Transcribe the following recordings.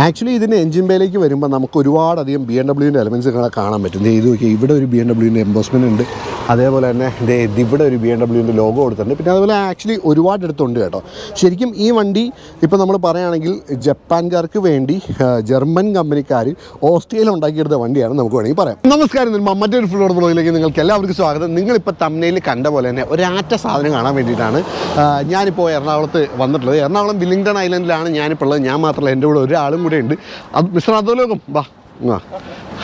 Actually ഇതിന്റെ engine ബേയിലേക്ക് വരുമ്പോൾ നമുക്ക് ഒരുപാടധികം ബി എം ഡബ്ല്യൂന്റെ എലമെൻസ് കാണാൻ പറ്റും. ഇത് നോക്കി ഇവിടെ ഒരു ബി എം ഡബ്ല്യൂന്റെ എംബോസ്മെന്റ് ഉണ്ട്. അതേപോലെ തന്നെ ഇവിടെ ഒരു ബി എം ഡബ്ല്യൂന്റെ ലോഗോ കൊടുത്തിട്ടുണ്ട്. പിന്നെ അതുപോലെ ആക്ച്വലി ഒരുപാട് എടുത്തുണ്ട് കേട്ടോ. ശരിക്കും ഈ വണ്ടി ഇപ്പോൾ നമ്മൾ പറയുകയാണെങ്കിൽ ജപ്പാൻകാർക്ക് വേണ്ടി ജർമ്മൻ കമ്പനിക്കാർ ഓസ്ട്രേലിയയിൽ ഉണ്ടാക്കിയെടുത്ത വണ്ടിയാണ് നമുക്ക് വേണമെങ്കിൽ പറയാം. നമസ്കാരം നിർമ്മ മറ്റൊരു ഫ്ലോർ ബ്ലോഗിലേക്ക് നിങ്ങൾക്ക് എല്ലാവർക്കും സ്വാഗതം. നിങ്ങളിപ്പോൾ തമ്മയിൽ കണ്ട പോലെ തന്നെ ഒരാറ്റ സാധനം കാണാൻ വേണ്ടിയിട്ടാണ് ഞാനിപ്പോൾ എറണാകുളത്ത് വന്നിട്ടുള്ളത്. എറണാകുളം വില്ലിംഗ്ടൺ ഐലൻഡിലാണ് ഞാനിപ്പോൾ ഉള്ളത്. ഞാൻ മാത്രമല്ല എന്റെ കൂടെ ഒരാളും കൂടെ ഉണ്ട് അത് മിസ്റ്റർ അധോലോകം വാ.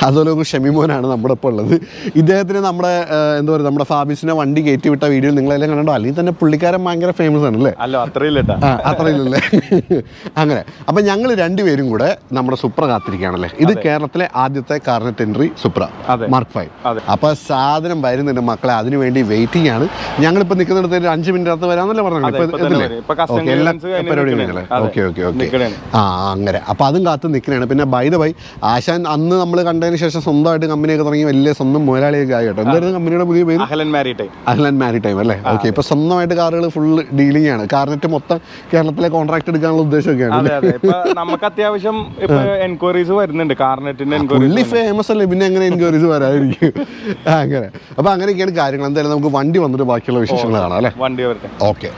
അധോലോകം ഷമിമോനാണ് നമ്മുടെ ഇപ്പോൾ ഉള്ളത്. ഇദ്ദേഹത്തിന് നമ്മുടെ എന്താ പറയുക നമ്മുടെ ഫാബിസിനെ വണ്ടി കയറ്റി വിട്ട വീഡിയോ നിങ്ങളെല്ലാം കണ്ടോ? അല്ലെങ്കിൽ തന്നെ പുള്ളിക്കാരൻ ഭയങ്കര ഫേമസ് ആണ് അല്ലേ അല്ല അത്രയില്ലട്ടാ ആ അത്രയില്ലല്ലേ? അങ്ങനെ. അപ്പം ഞങ്ങൾ രണ്ടുപേരും കൂടെ നമ്മുടെ സുപ്ര കാത്തിരിക്കുകയാണല്ലേ? ഇത് കേരളത്തിലെ ആദ്യത്തെ കാർനെറ്റ് എൻട്രി സുപ്ര മാർക്ക് ഫൈവ്. അതെ. അപ്പൊ സാധനം വരുന്നുണ്ട് മക്കളെ അതിനു വേണ്ടി വെയിറ്റിംഗ് ആണ് ഞങ്ങളിപ്പോൾ നിൽക്കുന്നിടത്ത് ഒരു അഞ്ച് മിനിറ്റ് അകത്ത് വരാമെന്നല്ലേ പറഞ്ഞത്? എല്ലാ കഴിഞ്ഞ് ഓക്കെ ഓക്കെ ഓക്കെ. ആ അങ്ങനെ. അപ്പോൾ അതും കാത്ത് നിൽക്കുകയാണ് പിന്നെ ബൈ ദ ബൈ ആശാൻ അന്ന് നമ്മൾ കണ്ടതിന് ശേഷം സ്വന്തമായിട്ട് കമ്പനിയൊക്കെ തുടങ്ങി വലിയ സ്വന്തം മുതലാളിയൊക്കെ ആയി കേട്ടോ. എന്തായിരുന്നു കമ്പനിയുടെ പുതിയ പേര്? Ahlan Maritime Ahlan Maritime അല്ലേ? ഓക്കെ ഇപ്പൊ സ്വന്തമായിട്ട് കാറുകൾ ഫുൾ ഡീലിംഗ് ആണ്. കാർനെറ്റ് മൊത്തം കേരളത്തിലെ കോൺട്രാക്ട് എടുക്കാനുള്ള ഉദ്ദേശമൊക്കെയാണ് നമുക്ക് അത്യാവശ്യം എൻക്വയറീസ് വരുന്നുണ്ട്. കാർനെറ്റിന്റെ ഫേമസ് അല്ലേ? പിന്നെ എങ്ങനെ എൻക്വയറീസ് വരാതിരിക്കും? അങ്ങനെ. അപ്പൊ അങ്ങനെയൊക്കെയാണ് കാര്യങ്ങൾ. എന്തായാലും നമുക്ക് വണ്ടി വന്നിട്ട് ബാക്കിയുള്ള വിശേഷങ്ങൾ കാണാം അല്ലേ? വണ്ടി വരട്ടെ. ഓക്കെ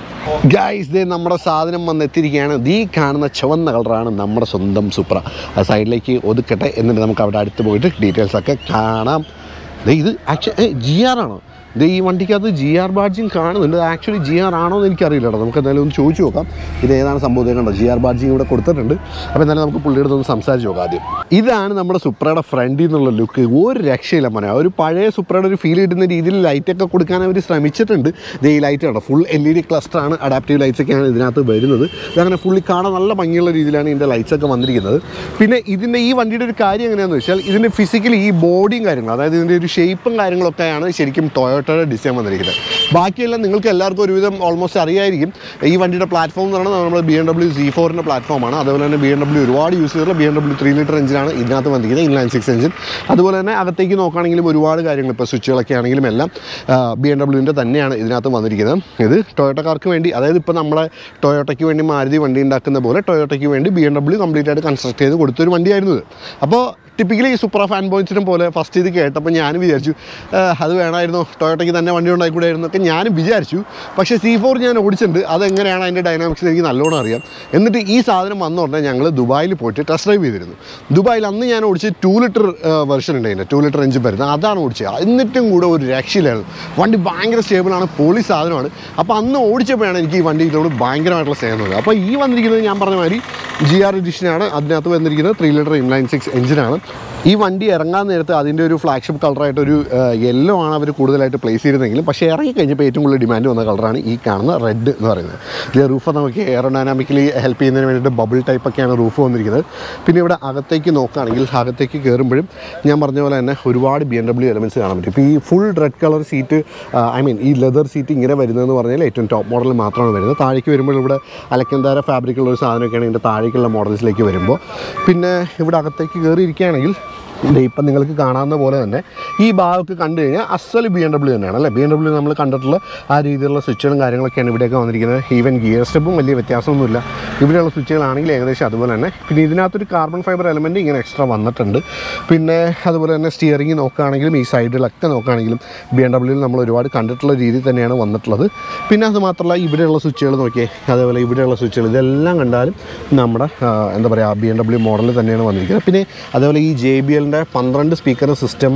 ഗൈസ് ദേ നമ്മുടെ സാധനം വന്നെത്തിയിരിക്കുകയാണ്. ഈ കാണുന്ന ചുവന്ന കളറാണ് നമ്മുടെ സ്വന്തം സൂപ്ര ആ സൈഡിലേക്ക് ഒതുക്കട്ടെ. എന്നിട്ട് നമുക്ക് അവിടെ അടുത്ത് പോയിട്ട് ഡീറ്റെയിൽസ് ഒക്കെ കാണാം. ഇത് ആക്ച്വലി ജി ആർ ആണോ? ദേ ഈ വണ്ടിക്കകത്ത് ജി ആർ ബാഡ്ജിങ് കാണുന്നുണ്ട്. ആക്ച്വലി ജി ആർ ആണോ എന്ന് എനിക്കറിയില്ല കേട്ടോ നമുക്ക് എന്തായാലും ഒന്ന് ചോദിച്ചു നോക്കാം. ഇത് ഏതാണ് സംഭവം കണ്ടോ? ജി ആർ ബാഡ്ജിങ് ഇവിടെ കൊടുത്തിട്ടുണ്ട്. അപ്പോൾ എന്തായാലും നമുക്ക് പുള്ളിയുടെ ഒന്ന് സംസാരിച്ച് നോക്കാം ആദ്യം. ഇതാണ് നമ്മുടെ സുപ്രയുടെ ഫ്രണ്ടിൽ നിന്നുള്ള ലുക്ക് ഒരു രക്ഷയില്ല മോനെ. ഒരു പഴയ സുപ്രയുടെ ഒരു ഫീൽ കിട്ടുന്ന രീതിയിൽ ലൈറ്റൊക്കെ കൊടുക്കാൻ അവർ ശ്രമിച്ചിട്ടുണ്ട്. ദേ ഈ ലൈറ്റ് കണ്ടോ? ഫുൾ എൽ ഇ ഡി ക്ലസ്റ്ററാണ് അഡാപ്റ്റീവ് ലൈറ്റ്സ് ഒക്കെയാണ് ഇതിനകത്ത് വരുന്നത്. ഇതങ്ങനെ ഫുള്ളി കാണാൻ നല്ല ഭംഗിയുള്ള രീതിയിലാണ് ഇതിന്റെ ലൈറ്റ്സ് ഒക്കെ വന്നിരിക്കുന്നത്. പിന്നെ ഇതിന്റെ ഈ വണ്ടിയുടെ ഒരു കാര്യം എങ്ങനെയാണെന്ന് വെച്ചാൽ ഇതിന്റെ ഫിസിക്കലി ഈ ബോഡിയും കാര്യങ്ങളും അതായത് ഇതിന്റെ ഒരു ഷേപ്പും കാര്യങ്ങളൊക്കെയാണ് ശരിക്കും ടൊയോട്ടയുടെ ഡിസൈൻ വന്നിരിക്കുന്നത്. ബാക്കിയെല്ലാം നിങ്ങൾക്ക് എല്ലാവർക്കും ഒരുവിധം ഓൾമോസ്റ്റ് അറിയായിരിക്കും. ഈ വണ്ടിയുടെ പ്ലാറ്റ്ഫോം എന്ന് പറയുന്നത് നമ്മൾ ബി എം ഡബ്ല്യൂ സി ഫോറിന്റെ പ്ലാറ്റ്ഫോമാണ് അതുപോലെ തന്നെ ബി എം ഡബ്ല്യൂ ഒരുപാട് യൂസ് ചെയ്തിട്ടുള്ള B M W three litre എഞ്ചിനാണ് ഇതിനകത്ത് വന്നിരിക്കുന്നത് ഇൻലൈൻ സിക്സ് എഞ്ചിൻ അതുപോലെ തന്നെ അകത്തേക്ക് നോക്കുകയാണെങ്കിലും ഒരുപാട് കാര്യങ്ങൾ ഇപ്പോൾ സ്വിച്ചുകളൊക്കെ ആണെങ്കിലും എല്ലാം ബി എം ഡബ്ല്യൂവിന്റെ തന്നെയാണ് ഇതിനകത്ത് വന്നിരിക്കുന്നത്. ഇത് ടൊയോട്ടക്കാർക്ക് വേണ്ടി അതായത് ഇപ്പോൾ നമ്മളെ ടൊയോട്ടയ്ക്ക് വേണ്ടി മാരുതി വണ്ടി ഉണ്ടാക്കുന്ന പോലെ ടൊയോട്ടയ്ക്ക് വേണ്ടി ബി എം ഡബ്ല്യൂ കംപ്ലീറ്റ് ആയിട്ട് കൺസ്ട്രക്ട് ചെയ്ത് കൊടുത്തൊരു വണ്ടിയായിരുന്നു അപ്പോൾ ടിപ്പിക്കലി സൂപ്പർ ഫാൻ പോയിന്റ്സിനും പോലെ ഫസ്റ്റ് ഇത് കേട്ടപ്പോൾ ഞാൻ വിചാരിച്ചു അത് വേണമായിരുന്നു ടൊയോട്ടയ്ക്ക് തന്നെ വണ്ടി ഉണ്ടായിക്കൂടായിരുന്നു ഒക്കെ ഞാൻ വിചാരിച്ചു. പക്ഷേ സി ഫോർ ഞാൻ ഓടിച്ചിട്ടുണ്ട്. അതെങ്ങനെയാണ് അതിന്റെ ഡൈനാമിക്സ് എനിക്ക് നല്ലോണം അറിയാം. എന്നിട്ട് ഈ സാധനം വന്ന ഉടനെ ഞങ്ങൾ ദുബായിൽ പോയിട്ട് ടെസ്റ്റ് ഡ്രൈവ് ചെയ്തിരുന്നു. ദുബായിൽ അന്ന് ഞാൻ ഓടിച്ച് ടു ലിറ്റർ വെർഷൻ ഉണ്ട് അതിന്റെ ടു ലിറ്റർ എഞ്ചിൻ വരുന്നത്. അതാണ് ഓടിച്ചത്. എന്നിട്ടും കൂടെ ഒരു രക്ഷയിലായിരുന്നു വണ്ടി ഭയങ്കര സ്റ്റേബിളാണ് പോളി സാധനമാണ്. അപ്പോൾ അന്ന് ഓടിച്ചപ്പോഴാണ് എനിക്ക് ഈ വണ്ടി ഇതിനോട് ഭയങ്കരമായിട്ടുള്ള സ്നേഹം അപ്പോൾ ഈ വന്നിരിക്കുന്നത് ഞാൻ പറഞ്ഞ മാതിരി ജി ആർ എഡിഷനാണ് അതിനകത്ത് വന്നിരിക്കുന്നത് ത്രീ ലിറ്റർ ഇൻലൈൻ സിക്സ് എഞ്ചിനാണ് ഈ വണ്ടി ഇറങ്ങാൻ നേരത്ത് അതിന്റെ ഒരു ഫ്ലാഗ്ഷിപ്പ് കളറായിട്ട് ഒരു യെല്ലോ ആണ് അവർ കൂടുതലായിട്ട് പ്ലേസ് ചെയ്തിരുന്നെങ്കിലും പക്ഷേ ഇറങ്ങി കഴിഞ്ഞപ്പോൾ ഏറ്റവും കൂടുതൽ ഡിമാൻഡ് വന്ന കളറാണ് ഈ കാണുന്ന റെഡ് എന്ന് പറയുന്നത്. ഇതിന്റെ റൂഫ് നമുക്ക് എയറോഡൈനാമിക്കലി ഹെൽപ്പ് ചെയ്യുന്നതിന് വേണ്ടിയിട്ട് ബബിൾ ടൈപ്പ് ഒക്കെയാണ് റൂഫ് വന്നിരിക്കുന്നത്. പിന്നെ ഇവിടെ അകത്തേക്ക് നോക്കുകയാണെങ്കിൽ അകത്തേക്ക് കയറുമ്പോഴും ഞാൻ പറഞ്ഞ പോലെ തന്നെ ഒരുപാട് ബി എം ഡബ്ല്യു എലമെന്റ്സ് കാണാൻ പറ്റും. ഇപ്പോൾ ഈ full red colour seat I mean ഈ ലെതർ സീറ്റ് ഇങ്ങനെ വരുന്നതെന്ന് പറഞ്ഞാൽ ഏറ്റവും ടോപ്പ് മോഡൽ മാത്രമാണ് വരുന്നത്. താഴേക്ക് വരുമ്പോൾ ഇവിടെ അലക്കന്താര ഫാബ്രിക്കുള്ള ഒരു സാധനമൊക്കെയാണ് ഇതിന്റെ താഴേക്കുള്ള മോഡൽസിലേക്ക് വരുമ്പോൾ. പിന്നെ ഇവിടെ അകത്തേക്ക് കയറിയിരിക്കുകയാണെങ്കിൽ ഇപ്പം നിങ്ങൾക്ക് കാണാവുന്ന പോലെ തന്നെ ഈ ഭാഗമൊക്കെ കണ്ടു കഴിഞ്ഞാൽ അസൽ ബി എം ഡബ്ല്യൂ തന്നെയാണ് അല്ലേ? ബി എം ഡബ്ല്യൂ നമ്മൾ കണ്ടിട്ടുള്ള ആ രീതിയിലുള്ള സ്വിച്ചുകളും കാര്യങ്ങളൊക്കെയാണ് ഇവിടെയൊക്കെ വന്നിരിക്കുന്നത്. ഈവൻ ഗിയർ സ്റ്റെപ്പും വലിയ വ്യത്യാസമൊന്നുമില്ല. ഇവിടെയുള്ള സ്വിച്ചുകളാണെങ്കിൽ ഏകദേശം അതുപോലെ തന്നെ. പിന്നെ ഇതിനകത്തൊരു കാർബൺ ഫൈബർ എലമെന്റ് ഇങ്ങനെ എക്സ്ട്രാ വന്നിട്ടുണ്ട്. പിന്നെ അതുപോലെ തന്നെ സ്റ്റിയറിംഗ് നോക്കുകയാണെങ്കിലും ഈ സൈഡിലൊക്കെ നോക്കുകയാണെങ്കിലും ബി എം ഡബ്ല്യൂയിൽ നമ്മൾ ഒരുപാട് കണ്ടിട്ടുള്ള രീതി തന്നെയാണ് വന്നിട്ടുള്ളത്. പിന്നെ അത് മാത്രമല്ല ഇവിടെയുള്ള സ്വിച്ചുകൾ നോക്കിയേ അതേപോലെ ഇവിടെയുള്ള സ്വിച്ചുകൾ ഇതെല്ലാം കണ്ടാലും നമ്മുടെ എന്താ പറയുക ബി എം ഡബ്ല്യൂ മോഡൽ തന്നെയാണ് വന്നിരിക്കുന്നത്. പിന്നെ അതേപോലെ ഈ ജെ ബി എല്ലിന്റെ പന്ത്രണ്ട് സ്പീക്കർ സിസ്റ്റം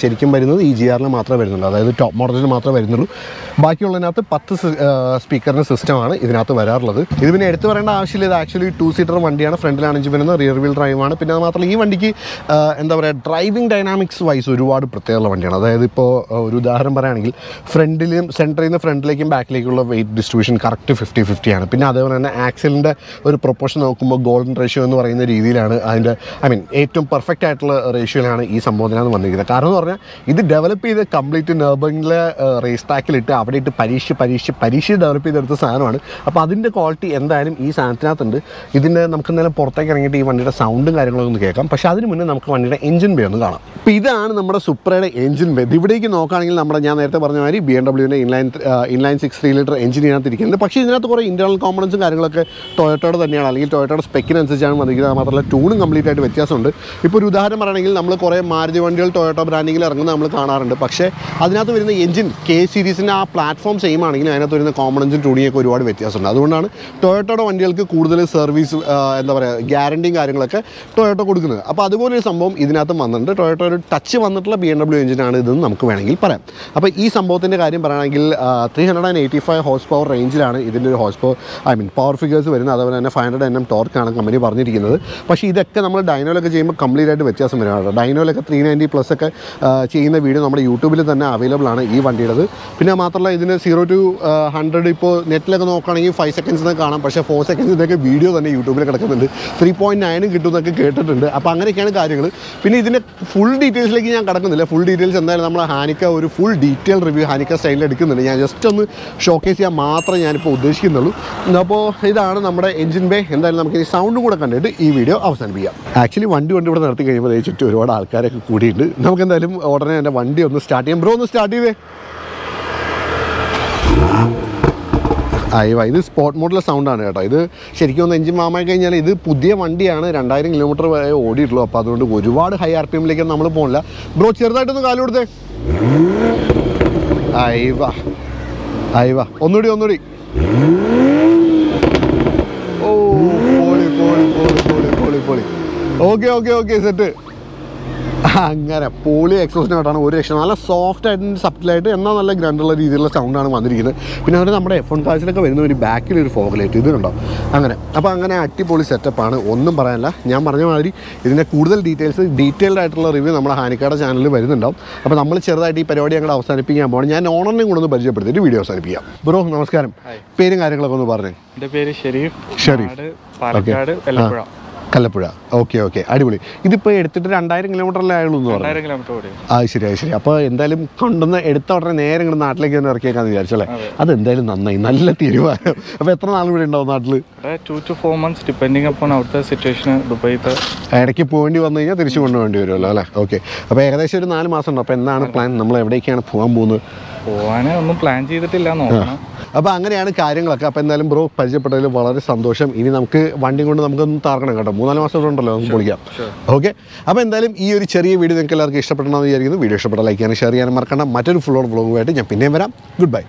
ശരിക്കും വരുന്നത് ഈ ജി ആറിന് മാത്രമേ വരുന്നുള്ളൂ. അതായത് ടോപ്പ് മോഡലിന് മാത്രമേ വരുന്നുള്ളൂ. ബാക്കിയുള്ളതിനകത്ത് പത്ത് സ്പീക്കറിന്റെ സിസ്റ്റമാണ് ഇതിനകത്ത് വരാറുള്ളത്. ഇത് പിന്നെ എടുത്തു പറയേണ്ട ആവശ്യമില്ല. ഇത് ആക്ച്വലി ടു സീറ്റർ വണ്ടിയാണ്. ഫ്രണ്ടിലാണ് അഞ്ച് വരുന്നത്. റിയർ വീൽ ഡ്രൈവാണ് പിന്നെ അത് മാത്രമല്ല ഈ വണ്ടിക്ക് എന്താ പറയുക ഡ്രൈവിംഗ് ഡൈനാമിക്സ് വൈസ് ഒരുപാട് പ്രത്യേകമുള്ള വണ്ടിയാണ്. അതായത് ഇപ്പോൾ ഒരു ഉദാഹരണം പറയുകയാണെങ്കിൽ ഫ്രണ്ടിലും സെന്ററിൽ നിന്ന് ഫ്രണ്ടിലേക്കും ബാക്കിലേക്കുള്ള വെയിറ്റ് ഡിസ്ട്രിബ്യൂഷൻ കറക്റ്റ് ഫിഫ്റ്റി ഫിഫ്റ്റിയാണ് പിന്നെ അതേപോലെ തന്നെ ആക്സിലിന്റെ ഒരു പ്രൊപ്പോഷൻ നോക്കുമ്പോൾ ഗോൾഡൻ റേഷ്യോ എന്ന് പറയുന്ന രീതിയിലാണ് അതിന്റെ ഐ മീൻ ഏറ്റവും പെർഫെക്റ്റ് ആയിട്ടുള്ള റേഷ്യോയിലാണ് ഈ സംഭവത്തിനകത്ത് വന്നിരിക്കുന്നത്. കാരണം എന്ന് പറഞ്ഞാൽ ഇത് ഡെവലപ്പ് ചെയ്ത് കംപ്ലീറ്റ് നെർബിങ്ങിലെ റേസ് ട്രാക്കിലിട്ട് അവിടെ ഇട്ട് പരീക്ഷ പരീക്ഷ പരീക്ഷ ഡെവലപ്പ് ചെയ്തെടുത്ത സാധനമാണ്. അപ്പോൾ അതിന്റെ ക്വാളിറ്റി എന്തായാലും ഈ സാധനത്തിനകത്തുണ്ട്. ഇതിന്റെ നമുക്ക് എന്തായാലും പുറത്തേക്ക് ഇറങ്ങിയിട്ട് ഈ വണ്ടിയുടെ സൗണ്ടും കാര്യങ്ങളൊക്കെ ഒന്ന് കേൾക്കാം. പക്ഷേ അതിന് മുന്നേ നമുക്ക് വണ്ടിയുടെ എഞ്ചിൻ ബേ ഒന്ന് കാണാം. അപ്പോൾ ഇതാണ് നമ്മുടെ സുപ്രയുടെ എഞ്ചിൻ ബേ ഇവിടേക്ക് നോക്കുകയാണെങ്കിൽ നമ്മുടെ ഞാൻ നേരത്തെ പറഞ്ഞ മാതിരി B M ഡബ്ല്യൂവിന്റെ inline inline six three litre engine ഇരിക്കുന്നത് പക്ഷേ ഇതിനകത്ത് കുറേ ഇന്റേർണൽ കോമ്പണൻസും കാര്യങ്ങളൊക്കെ ടൊയോട്ടോയുടെ തന്നെയാണ്. അല്ലെങ്കിൽ ടൊയോട്ടോയുടെ സ്പെക്കിനനുസരിച്ചാണ് വന്നിരിക്കുന്നത്. മാത്രമല്ല ടൂണും കംപ്ലീറ്റ് ആയിട്ട് വ്യത്യാസമുണ്ട്. ഇപ്പോൾ ഒരു ഉദാഹരണം പറയുകയാണെങ്കിൽ നമ്മൾ കുറേ മാരുതി വണ്ടികൾ ടൊയോട്ടോ ബ്രാൻഡിങ്ങിൽ ഇറങ്ങുന്നത് നമ്മൾ കാണാറുണ്ട്. പക്ഷേ അതിനകത്ത് വരുന്ന എഞ്ചിൻ കെ സീരീസിന്റെ ആ പ്ലാറ്റ്ഫോം സെയിം ആണെങ്കിലും അതിനകത്ത് വരുന്ന കോമൺ എഞ്ചിൻ ടൂണിയൊക്കെ ഒരുപാട് വ്യത്യാസമുണ്ട്. അതുകൊണ്ടാണ് ടൊയോട്ടോയുടെ വണ്ടികൾക്ക് കൂടുതൽ സർവീസ് എന്താ പറയുക ഗ്യാരണ്ടിയും കാര്യങ്ങളൊക്കെ ടൊയോട്ടോ കൊടുക്കുന്നത്. അപ്പോൾ അതുപോലൊരു സംഭവം ഇതിനകത്ത് വന്നിട്ടുണ്ട്. ടൊയോട്ടോ ഒരു ടച്ച് വന്നിട്ടുള്ള ബി എം ഡബ്ല്യു എഞ്ചിനാണ് ഇതെന്ന് നമുക്ക് വേണമെങ്കിൽ പറയാം. അപ്പോൾ ഈ സംഭവത്തിന്റെ കാര്യം പറയുകയാണെങ്കിൽ three hundred and eighty five horse power റേഞ്ചിലാണ് ഇതിന്റെ ഒരു horse power I mean power figures വരുന്നത്. അതുപോലെ തന്നെ ഫൈവ് ഹൺഡ്രഡ് എൻ എം ടോർക്കാണ് കമ്പനി പറഞ്ഞിരിക്കുന്നത്. പക്ഷേ ഇതൊക്കെ നമ്മൾ ഡൈനോലൊക്കെ ചെയ്യുമ്പോൾ കംപ്ലീറ്റ് ആയിട്ട് വ്യത്യാസം വരുന്നുണ്ട് ഡൈനോയിലൊക്കെ ത്രീ നയന്റി പ്ലസ് ഒക്കെ ചെയ്യുന്ന വീഡിയോ നമ്മുടെ യൂട്യൂബിൽ തന്നെ അവൈലബിൾ ആണ് ഈ വണ്ടിയുടേത്. പിന്നെ മാത്രമല്ല ഇതിന് സീറോ ടു ഹൺഡ്രഡ് ഇപ്പോൾ നെറ്റിലൊക്കെ നോക്കുകയാണെങ്കിൽ ഫൈവ് സെക്കൻഡ്സ് എന്നൊക്കെ കാണാം. പക്ഷേ ഫോർ സെക്കൻഡ്സിന്റെയൊക്കെ വീഡിയോ തന്നെ യൂട്യൂബിൽ കിടക്കുന്നുണ്ട്. ത്രീ പോയിന്റ് നയനും കിട്ടുമെന്നൊക്കെ കേട്ടിട്ടുണ്ട്. അപ്പോൾ അങ്ങനെയൊക്കെയാണ് കാര്യങ്ങൾ പിന്നെ ഇതിന്റെ ഫുൾ ഡീറ്റെയിൽസിലേക്ക് ഞാൻ കിടക്കുന്നില്ല. ഫുൾ ഡീറ്റെയിൽസ് എന്തായാലും നമ്മൾ ഹാനിക്ക ഒരു ഫുൾ ഡീറ്റെയിൽ റിവ്യൂ ഹാനിക്ക സ്റ്റൈലിൽ എടുക്കുന്നുണ്ട്. ഞാൻ ജസ്റ്റ് ഒന്ന് ഷോക്കേസ് ചെയ്യാൻ മാത്രമേ ഞാനിപ്പോൾ ഉദ്ദേശിക്കുന്നുള്ളൂ. അപ്പോൾ ഇതാണ് നമ്മുടെ എഞ്ചിൻ ബേ എന്തായാലും നമുക്ക് ഈ സൗണ്ടും കൂടെ കണ്ടിട്ട് ഈ വീഡിയോ അവസാനിപ്പിക്കാം. ആക്ച്വലി വണ്ടി കൊണ്ട് ഇവിടെ നടത്തി കഴിയുമ്പോൾ ചുറ്റും ഒരുപാട് ആൾക്കാരൊക്കെ കൂടിയിട്ടുണ്ട്. നമുക്ക് എന്തായാലും ഉടനെ എന്റെ വണ്ടി ഒന്ന് സ്റ്റാർട്ട് ചെയ്യാം. ബ്രോ ഒന്ന് സ്റ്റാർട്ട് ചെയ്തേ. അയ്യോ ഇത് സ്പോട്ട് മോഡിലെ സൗണ്ടാണ് കേട്ടോ. ഇത് ശരിക്കും ഒന്ന് എഞ്ചിൻ മാമായി കഴിഞ്ഞാൽ ഇത് പുതിയ വണ്ടിയാണ്. രണ്ടായിരം കിലോമീറ്റർ വരെ ഓടിയിട്ടുള്ളൂ. അപ്പോൾ അതുകൊണ്ട് ഒരുപാട് ഹൈ ആർ പി എമ്മിലേക്ക് നമ്മൾ പോകില്ല ബ്രോ ചെറുതായിട്ടൊന്ന് കാലം കൊടുത്തേ. അയവ അയവ ഒന്നുകൂടി ഒന്നുകൂടി ഓ പോളി പോളി പോളി പോളി പോളി ഓക്കെ ഓക്കെ ഓക്കെ സെറ്റ് അങ്ങനെ പോളി എക്സോസിനായിട്ടാണ് ഒരു രക്ഷ. നല്ല സോഫ്റ്റ് ആയിട്ട് സബ്റ്റിലായിട്ട് എന്നാൽ നല്ല ഗ്രണ്ടുള്ള രീതിയിലുള്ള സൗണ്ടാണ് വന്നിരിക്കുന്നത്. പിന്നെ അവർ നമ്മുടെ എഫ് എൺ കാഴ്ചയിലൊക്കെ വരുന്ന ഒരു ബാക്കിൽ ഒരു ഫോഗലൈറ്റ് ഇത് കണ്ടോ അങ്ങനെ. അപ്പോൾ അങ്ങനെ അടിപൊളി സെറ്റപ്പാണ് ഒന്നും പറയാനില്ല. ഞാൻ പറഞ്ഞ മാതിരി ഇതിന്റെ കൂടുതൽ ഡീറ്റെയിൽസ് ഡീറ്റെയിൽഡ് ആയിട്ടുള്ള റിവ്യൂ നമ്മുടെ ഹാനിക്കാട് ചാനലിൽ വരുന്നുണ്ടാവും. അപ്പോൾ നമ്മൾ ചെറുതായിട്ട് ഈ പരിപാടി അങ്ങോട്ട് അവസാനിപ്പിക്കാൻ പോകണം ഞാൻ ഓണറിനെയും കൂടെ ഒന്ന് പരിചയപ്പെടുത്തിയിട്ട് വീഡിയോ അവസാനിപ്പിക്കാം. ബ്രോ നമസ്കാരം. പേരും കാര്യങ്ങളൊക്കെ ഒന്ന് പറഞ്ഞു. എന്റെ പേര് ഷെരീഫ്. ഷെരീഫ്. പാലക്കാട് കല്ലപ്പുഴ. Okay okay. അടിപൊളി. ഇതിപ്പോൾ എടുത്തിട്ട് രണ്ടായിരം കിലോമീറ്ററല്ലേ ആയുള്ളൂ എന്ന് പറഞ്ഞു. ആ ശരി അത് ശരി. അപ്പോൾ എന്തായാലും കൊണ്ടുവന്ന് എടുത്ത ഉടനെ നേരെ ഇങ്ങോട്ട് നാട്ടിലേക്ക് തന്നെ ഇറക്കിയേക്കാന്ന് വിചാരിച്ചല്ലേ അത്. എന്തായാലും നന്നായി. നല്ല തീരുമാനം. അപ്പോൾ എത്ര നാൾ ഇവിടെ ഉണ്ടാവും നാട്ടിൽ ഇവിടെ two to four months depending upon അവിടുത്തെ സിറ്റുവേഷൻ ദുബൈത്തെ. ഇടയ്ക്ക് പോകേണ്ടി വന്നു കഴിഞ്ഞാൽ തിരിച്ചു കൊണ്ടുപോകേണ്ടി വരുമല്ലോ അല്ലേ? ഓക്കെ. അപ്പോൾ ഏകദേശം ഒരു നാല് മാസം ഉണ്ട് അപ്പോൾ എന്താണ് പ്ലാൻ നമ്മൾ എവിടേക്കാണ് പോകാൻ പോകുന്നത്? പോകാനൊന്നും ഒന്നും പ്ലാൻ ചെയ്തിട്ടില്ല നോക്കണം അപ്പോൾ അങ്ങനെയാണ് കാര്യങ്ങളൊക്കെ. അപ്പോൾ എന്തായാലും ബ്രോ പരിചയപ്പെട്ടതിൽ വളരെ സന്തോഷം. ഇനി നമുക്ക് വണ്ടി കൊണ്ട് നമുക്കൊന്ന് താർക്കണം കേട്ടോ. മൂന്നാൽ മാസം ഉണ്ടല്ലോ നമുക്ക് പൊളിക്കാം. sure. ഓക്കെ അപ്പോൾ എന്തായാലും ഈ ഒരു ചെറിയ വീഡിയോ നിങ്ങൾക്ക് എല്ലാവർക്കും ഇഷ്ടപ്പെടണമെന്ന് വിചാരിക്കുന്നു. വീഡിയോ ഇഷ്ടപ്പെട്ട ലൈക്ക് ചെയ്യാനും ഷെയർ ചെയ്യാനും മറക്കണ്ട. മറ്റൊരു ഫുൾ ഓൺ വ്ളോഗുമായിട്ട് ഞാൻ പിന്നെയും വരാം. Good bye